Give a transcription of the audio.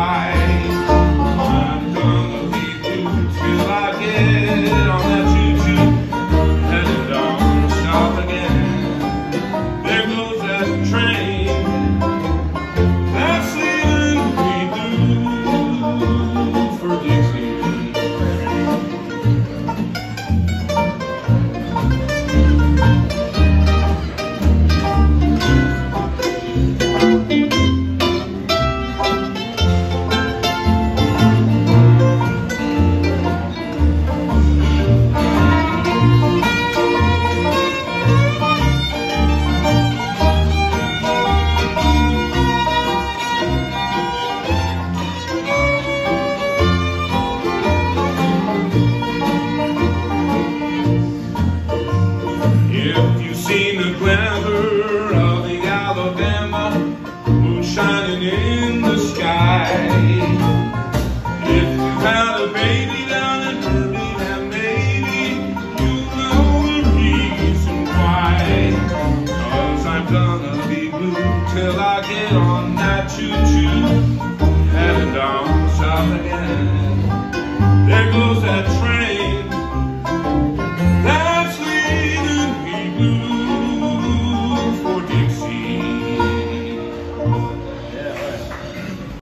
my till I get on that choo-choo.